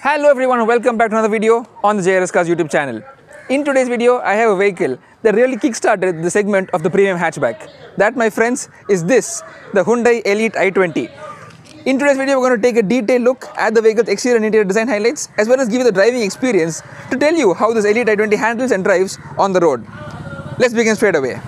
Hello everyone and welcome back to another video on the JRS Cars YouTube channel. In today's video, I have a vehicle that really kickstarted the segment of the premium hatchback. That, my friends, is this, the Hyundai Elite i20. In today's video, we're going to take a detailed look at the vehicle's exterior and interior design highlights, as well as give you the driving experience to tell you how this Elite i20 handles and drives on the road. Let's begin straight away.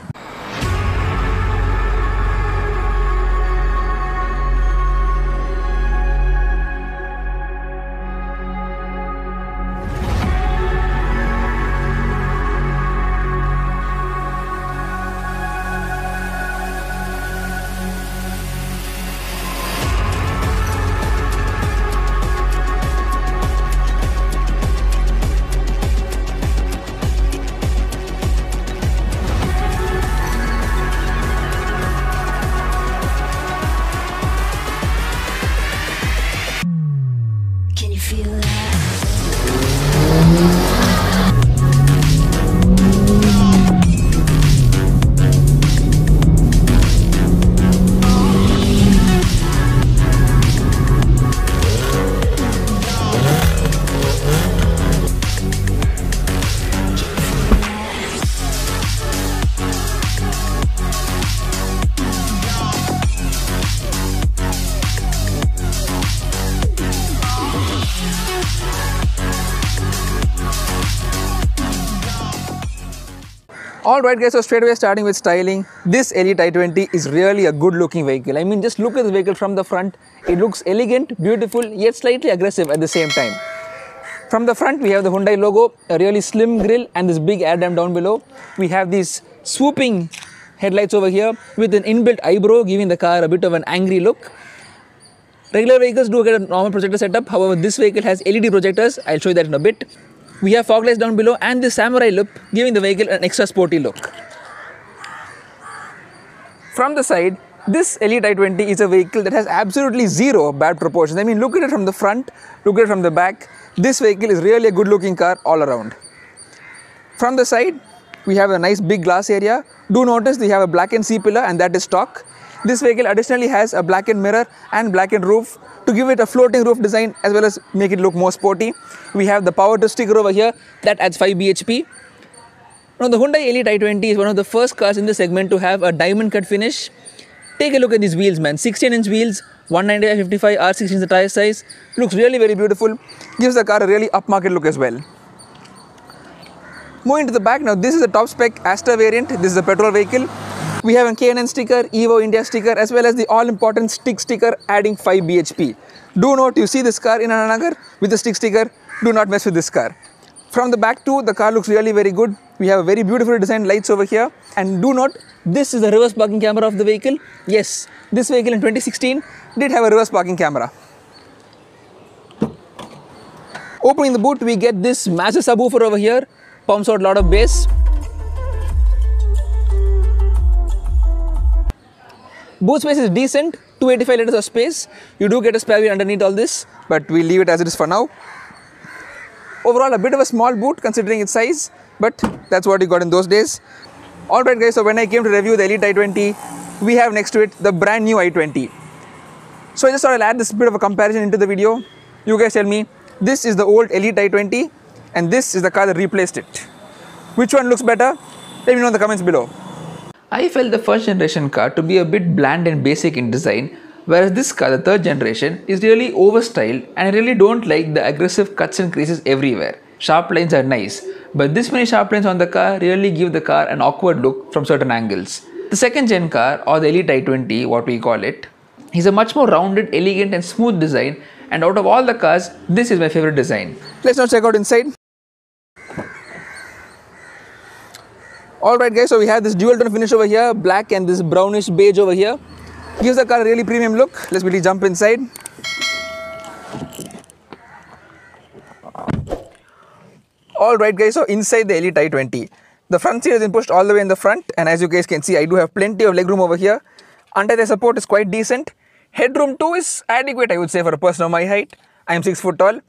Alright guys, so straight away starting with styling, this Elite i20 is really a good looking vehicle. I mean just look at the vehicle from the front, it looks elegant, beautiful yet slightly aggressive at the same time. From the front we have the Hyundai logo, a really slim grille and this big air dam down below. We have these swooping headlights over here with an inbuilt eyebrow giving the car a bit of an angry look. Regular vehicles do get a normal projector setup, however this vehicle has LED projectors, I'll show you that in a bit. We have fog lights down below and this samurai look giving the vehicle an extra sporty look. From the side, this Elite i20 is a vehicle that has absolutely zero bad proportions. I mean look at it from the front, look at it from the back. This vehicle is really a good looking car all around. From the side, we have a nice big glass area. Do notice we have a blackened C pillar and that is stock. This vehicle additionally has a blackened mirror and blackened roof to give it a floating roof design as well as make it look more sporty. We have the power to sticker over here that adds 5 bhp. Now the Hyundai Elite i20 is one of the first cars in the segment to have a diamond cut finish. Take a look at these wheels man, 16 inch wheels, 190 55 R16 is the tire size. Looks really very beautiful. Gives the car a really upmarket look as well. Moving to the back now, this is the top spec Asta variant. This is a petrol vehicle. We have a sticker, Evo India sticker, as well as the all-important stick sticker adding 5 bhp. Do note, you see this car in Anna Nagar with the stick sticker. Do not mess with this car. From the back too, the car looks really very good. We have a very beautiful designed lights over here. And do note, this is the reverse parking camera of the vehicle. Yes, this vehicle in 2016 did have a reverse parking camera. Opening the boot, we get this massive subwoofer over here. Pumps out a lot of bass. Boot space is decent, 285 liters of space. You do get a spare wheel underneath all this, but we'll leave it as it is for now. Overall, a bit of a small boot considering its size, but that's what you got in those days. Alright guys, so when I came to review the Elite i20, we have next to it the brand new i20. So I just thought I'll add this bit of a comparison into the video. You guys tell me, this is the old Elite i20 and this is the car that replaced it. Which one looks better? Let me know in the comments below. I felt the first generation car to be a bit bland and basic in design, whereas this car, the third generation, is really overstyled and I really don't like the aggressive cuts and creases everywhere. Sharp lines are nice, but this many sharp lines on the car really give the car an awkward look from certain angles. The second gen car, or the Elite i20, what we call it, is a much more rounded, elegant and smooth design and out of all the cars, this is my favorite design. Let's now check out inside. Alright guys, so we have this dual tone finish over here, black and this brownish beige over here. Gives the car a really premium look. Let's really jump inside. Alright guys, so inside the Elite i20, the front seat has been pushed all the way in the front and as you guys can see, I do have plenty of legroom over here. Under the support is quite decent. Headroom too is adequate I would say for a person of my height. I am 6 foot tall.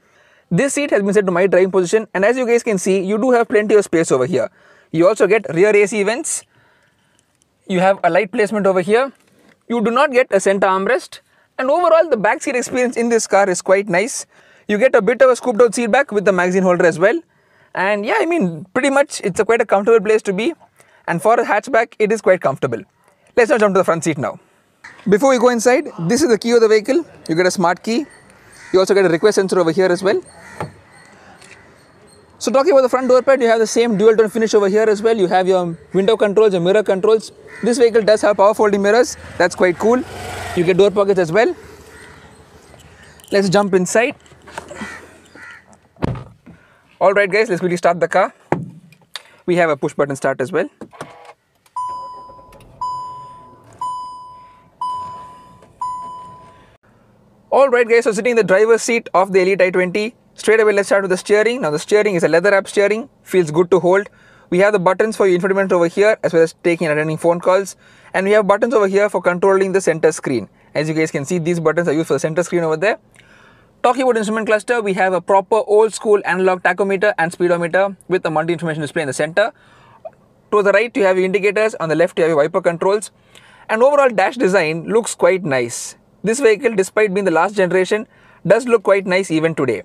This seat has been set to my driving position and as you guys can see, you do have plenty of space over here. You also get rear AC vents. You have a light placement over here. You do not get a center armrest. And overall, the back seat experience in this car is quite nice. You get a bit of a scooped out seat back with the magazine holder as well. And yeah, I mean, pretty much it's a quite a comfortable place to be. And for a hatchback, it is quite comfortable. Let's now jump to the front seat now. Before we go inside, this is the key of the vehicle. You get a smart key. You also get a request sensor over here as well. So talking about the front door pad, you have the same dual tone finish over here as well. You have your window controls, your mirror controls. This vehicle does have power folding mirrors. That's quite cool. You get door pockets as well. Let's jump inside. All right, guys, let's quickly start the car. We have a push button start as well. All right, guys, so sitting in the driver's seat of the Elite i20. Straight away, let's start with the steering. Now, the steering is a leather wrap steering, feels good to hold. We have the buttons for your infotainment over here, as well as taking and attending phone calls. And we have buttons over here for controlling the center screen. As you guys can see, these buttons are used for the center screen over there. Talking about instrument cluster, we have a proper old school analog tachometer and speedometer with a multi information display in the center. To the right, you have your indicators, on the left, you have your wiper controls. And overall dash design looks quite nice. This vehicle, despite being the last generation, does look quite nice even today.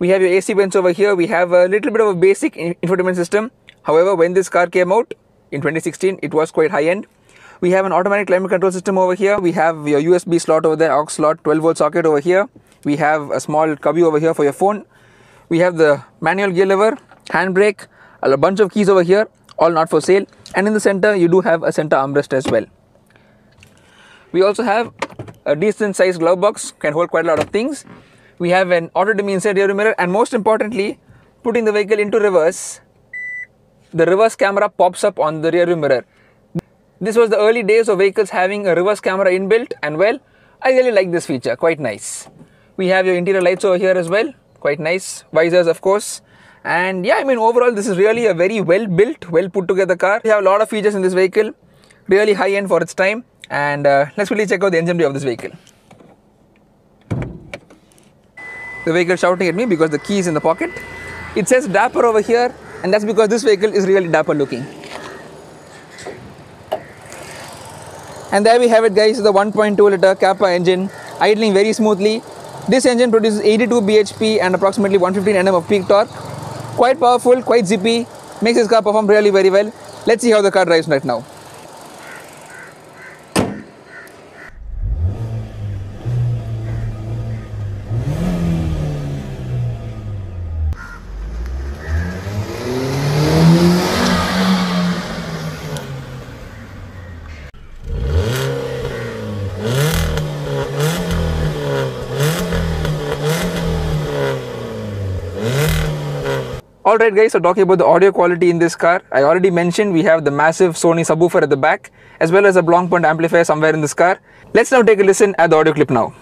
We have your AC vents over here. We have a little bit of a basic infotainment system. However, when this car came out in 2016, it was quite high end. We have an automatic climate control system over here. We have your USB slot over there, aux slot, 12 volt socket over here. We have a small cubby over here for your phone. We have the manual gear lever, handbrake, a bunch of keys over here, all not for sale. And in the center, you do have a center armrest as well. We also have a decent sized glove box, can hold quite a lot of things. We have an auto dimming inside rear mirror, and most importantly, putting the vehicle into reverse, the reverse camera pops up on the rear mirror. This was the early days of vehicles having a reverse camera inbuilt, and well, I really like this feature, quite nice. We have your interior lights over here as well, quite nice. Visors, of course. And yeah, I mean, overall, this is really a very well built, well put together car. We have a lot of features in this vehicle, really high end for its time. And uh, let's quickly check out the engine bay of this vehicle. The vehicle shouting at me because the key is in the pocket. It says Dapper over here, and that's because this vehicle is really dapper looking. And there we have it guys, the 1.2 liter Kappa engine idling very smoothly. This engine produces 82 bhp and approximately 115 Nm of peak torque. Quite powerful, quite zippy, makes this car perform really very well. Let's see how the car drives right now. Alright guys, so talking about the audio quality in this car, I already mentioned we have the massive Sony subwoofer at the back as well as a Blaupunkt amplifier somewhere in this car. Let's now take a listen at the audio clip now.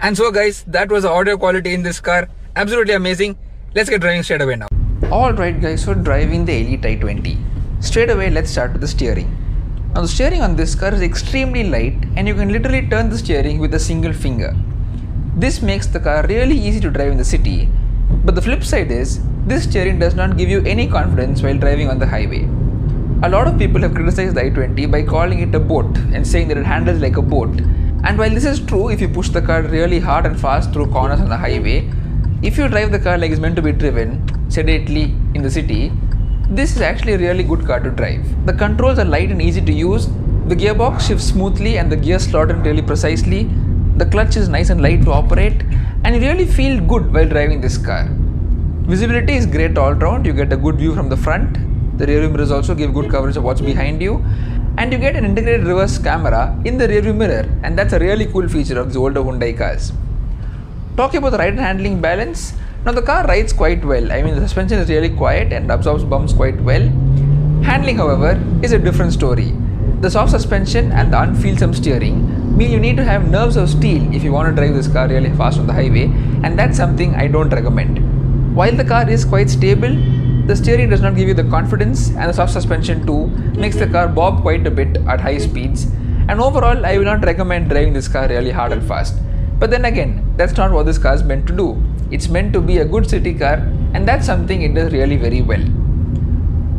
And so guys, that was the audio quality in this car. Absolutely amazing. Let's get driving straight away now. Alright guys, so driving the Elite i20. Straight away, let's start with the steering. Now the steering on this car is extremely light and you can literally turn the steering with a single finger. This makes the car really easy to drive in the city. But the flip side is, this steering does not give you any confidence while driving on the highway. A lot of people have criticized the i20 by calling it a boat and saying that it handles like a boat. And while this is true if you push the car really hard and fast through corners on the highway, if you drive the car like it's meant to be driven, sedately in the city, this is actually a really good car to drive. The controls are light and easy to use, the gearbox shifts smoothly and the gears slot in really precisely, the clutch is nice and light to operate, and you really feel good while driving this car. Visibility is great all round, you get a good view from the front, the rear mirrors also give good coverage of what's behind you, and you get an integrated reverse camera in the rear mirror, and that's a really cool feature of the older Hyundai cars. Talking about the ride and handling balance, now the car rides quite well. I mean, the suspension is really quiet and absorbs bumps quite well. Handling, however, is a different story. The soft suspension and the unfeelsome steering mean you need to have nerves of steel if you want to drive this car really fast on the highway, and that's something I don't recommend. While the car is quite stable, the steering does not give you the confidence, and the soft suspension too makes the car bob quite a bit at high speeds. And overall, I will not recommend driving this car really hard and fast. But then again, that's not what this car is meant to do. It's meant to be a good city car, and that's something it does really very well.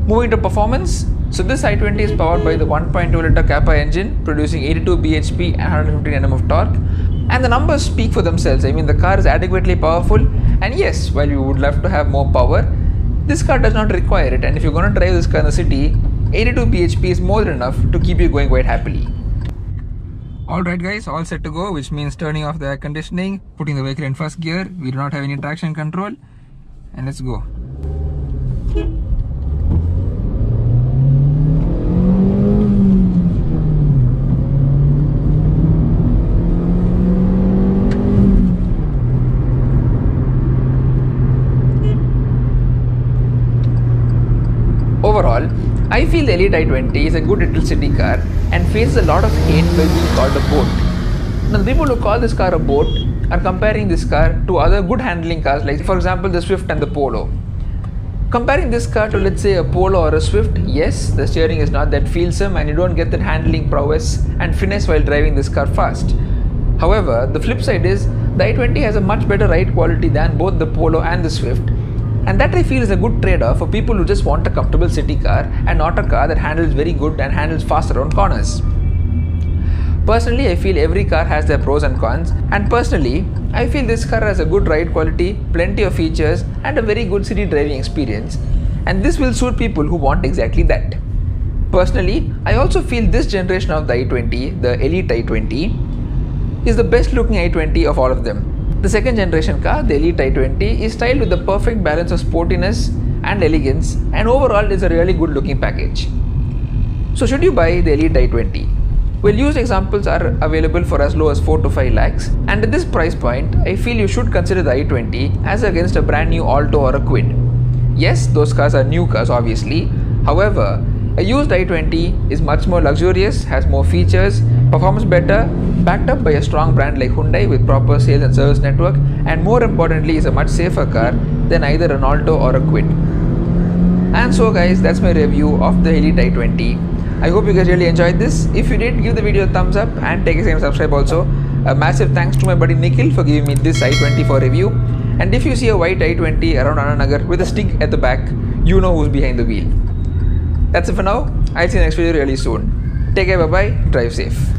Moving to performance, so this i20 is powered by the 1.2 liter Kappa engine, producing 82 bhp and 115 Nm of torque. And the numbers speak for themselves. I mean, the car is adequately powerful, and yes, while you would love to have more power, this car does not require it. And if you're going to drive this car in the city, 82 bhp is more than enough to keep you going quite happily. Alright guys, all set to go, which means turning off the air conditioning, putting the vehicle in first gear, we do not have any traction control, and let's go. Overall, I feel the Elite i20 is a good little city car and faces a lot of hate by being called a boat. Now, the people who call this car a boat are comparing this car to other good handling cars, like for example the Swift and the Polo. Comparing this car to let's say a Polo or a Swift, yes, the steering is not that feelsome and you don't get that handling prowess and finesse while driving this car fast. However, the flip side is the i20 has a much better ride quality than both the Polo and the Swift and that I feel is a good trade off for people who just want a comfortable city car and not a car that handles very good and handles fast around corners. Personally, I feel every car has their pros and cons, and personally, I feel this car has a good ride quality, plenty of features, and a very good city driving experience, and this will suit people who want exactly that. Personally, I also feel this generation of the i20, the Elite i20, is the best looking i20 of all of them. The second generation car, the Elite i20, is styled with the perfect balance of sportiness and elegance, and overall is a really good looking package. So, should you buy the Elite i20? Well, used examples are available for as low as 4 to 5 lakhs, and at this price point, I feel you should consider the i20 as against a brand new Alto or a Kwid. Yes, those cars are new cars, obviously. However, a used i20 is much more luxurious, has more features, performs better, backed up by a strong brand like Hyundai with proper sales and service network, and more importantly, is a much safer car than either an Alto or a Kwid. And so, guys, that's my review of the Elite i20. I hope you guys really enjoyed this. If you did, give the video a thumbs up and take a second to subscribe also. A massive thanks to my buddy Nikhil for giving me this i20 for review. And if you see a white i20 around Anna Nagar with a stick at the back, you know who's behind the wheel. That's it for now. I'll see you next video really soon. Take care, bye bye, drive safe.